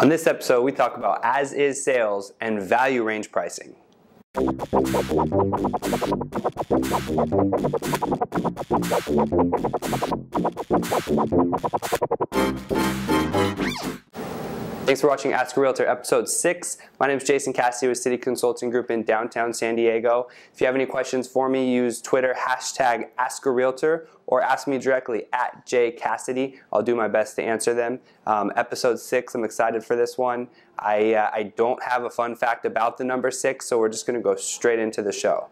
On this episode, we talk about as is sales and value range pricing. Thanks for watching Ask a Realtor episode 6. My name is Jason Cassity with City Consulting Group in downtown San Diego. If you have any questions for me, use Twitter hashtag Ask a Realtor or ask me directly at J Cassity. I'll do my best to answer them. Um, episode 6, I'm excited for this one. I, uh, I don't have a fun fact about the number 6, so we're just going to go straight into the show.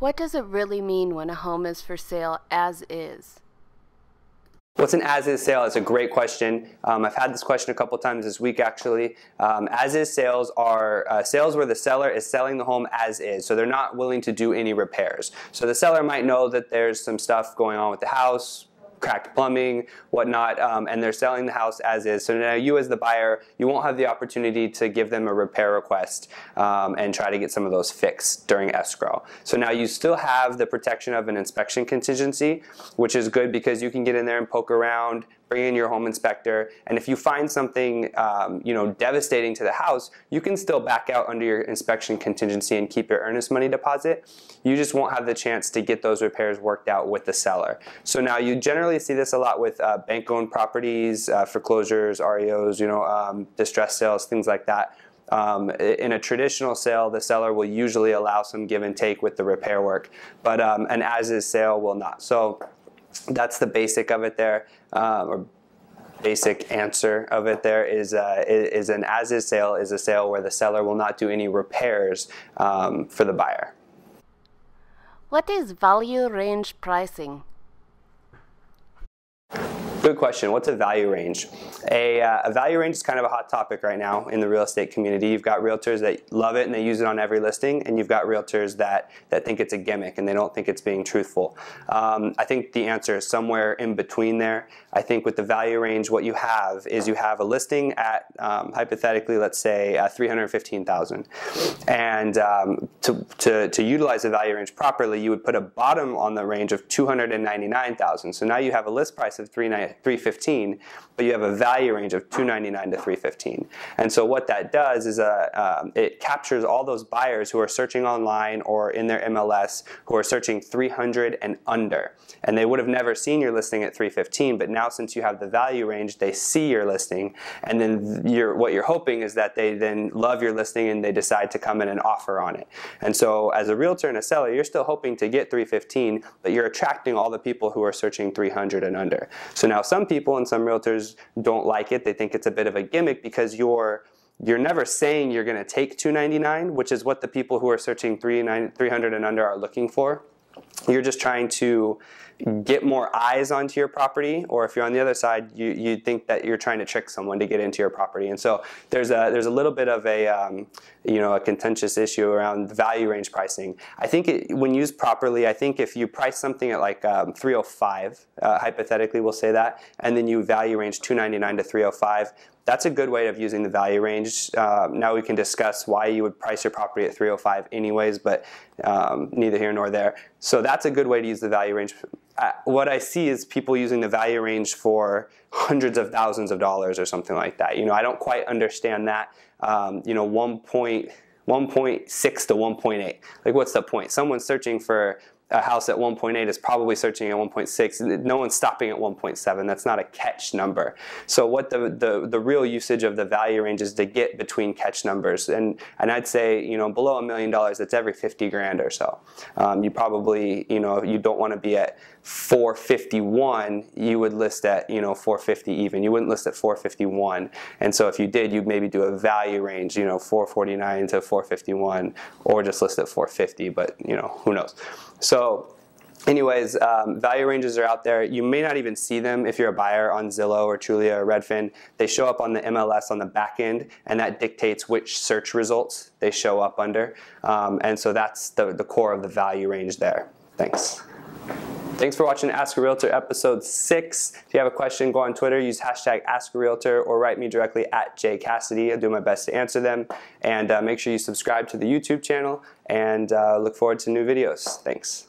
What does it really mean when a home is for sale as is? What's an as-is sale? It's a great question. Um, I've had this question a couple times this week actually. Um, as-is sales are uh, sales where the seller is selling the home as is, so they're not willing to do any repairs. So the seller might know that there's some stuff going on with the house, cracked plumbing, whatnot, um, and they're selling the house as is. So now you as the buyer, you won't have the opportunity to give them a repair request um, and try to get some of those fixed during escrow. So now you still have the protection of an inspection contingency, which is good because you can get in there and poke around, bring in your home inspector, and if you find something um, you know devastating to the house, you can still back out under your inspection contingency and keep your earnest money deposit. You just won't have the chance to get those repairs worked out with the seller. So now you generally see this a lot with uh, bank-owned properties, uh, foreclosures, REOs, you know, um, distress sales, things like that. Um, in a traditional sale, the seller will usually allow some give and take with the repair work, but um, an as-is sale will not. So that's the basic of it there, uh, or basic answer of it there is, uh, is an as-is sale is a sale where the seller will not do any repairs um, for the buyer. What is value range pricing? Good question. What's a value range? A, uh, a, value range is kind of a hot topic right now in the real estate community. You've got realtors that love it and they use it on every listing, and you've got realtors that, that think it's a gimmick and they don't think it's being truthful. Um, I think the answer is somewhere in between there. I think with the value range, what you have is you have a listing at um, hypothetically, let's say, uh, 315,000, and um, to, to, to utilize the value range properly, you would put a bottom on the range of 299,000. So now you have a list price of 399. 315, but you have a value range of 299 to 315. And so what that does is uh, um, it captures all those buyers who are searching online or in their MLS who are searching 300 and under. And they would have never seen your listing at 315, but now since you have the value range, they see your listing, and then you're, what you're hoping is that they then love your listing and they decide to come in and offer on it. And so as a realtor and a seller, you're still hoping to get 315, but you're attracting all the people who are searching 300 and under. So now some people and some realtors don't like it. They think it's a bit of a gimmick because you're you're never saying you're going to take 299, which is what the people who are searching 300 and under are looking for. You're just trying to get more eyes onto your property, or if you're on the other side, you, you think that you're trying to trick someone to get into your property. And so there's a, there's a little bit of a, um, you know, a contentious issue around value range pricing. I think it, when used properly, I think if you price something at like um, 305, uh, hypothetically we'll say that, and then you value range 299 to 305, that's a good way of using the value range. Uh, now we can discuss why you would price your property at 305 anyways, but um, neither here nor there. So that's a good way to use the value range. Uh, what I see is people using the value range for hundreds of thousands of dollars or something like that. You know, I don't quite understand that. Um, you know, 1.1.6 to 1.8. Like, what's the point? Someone's searching for a house at 1.8 is probably searching at 1.6. No one's stopping at 1.7. That's not a catch number. So what the, the, the real usage of the value range is to get between catch numbers. And, and I'd say, you know, below a million dollars, that's every 50 grand or so. Um, you probably, you know, you don't want to be at 451, you would list at, you know, 450 even. You wouldn't list at 451. And so if you did, you'd maybe do a value range, you know, 449 to 451, or just list at 450, but, you know, who knows. So anyways, um, value ranges are out there. You may not even see them if you're a buyer on Zillow or Trulia or Redfin. They show up on the MLS on the back end, and that dictates which search results they show up under. Um, and so that's the, the core of the value range there. Thanks. Thanks for watching Ask a Realtor episode 6. If you have a question, go on Twitter, use hashtag Ask a Realtor, or write me directly at J Cassity. I'll do my best to answer them. And uh, make sure you subscribe to the YouTube channel and uh, look forward to new videos. Thanks.